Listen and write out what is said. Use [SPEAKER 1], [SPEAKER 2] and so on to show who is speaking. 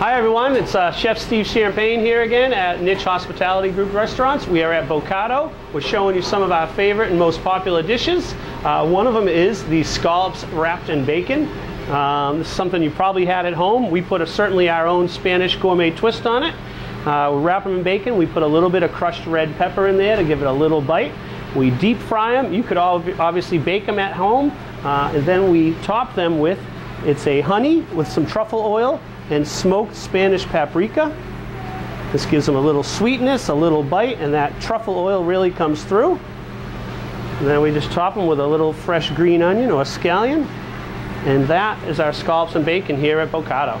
[SPEAKER 1] Hi everyone, it's uh, Chef Steve Champagne here again at Niche Hospitality Group Restaurants. We are at Bocado. We're showing you some of our favorite and most popular dishes. Uh, one of them is the scallops wrapped in bacon. Um, this is something you probably had at home. We put a, certainly our own Spanish gourmet twist on it. Uh, we wrap them in bacon. We put a little bit of crushed red pepper in there to give it a little bite. We deep fry them. You could obviously bake them at home. Uh, and then we top them with, it's a honey with some truffle oil and smoked Spanish paprika. This gives them a little sweetness, a little bite, and that truffle oil really comes through. And then we just top them with a little fresh green onion or scallion. And that is our scallops and bacon here at Bocado.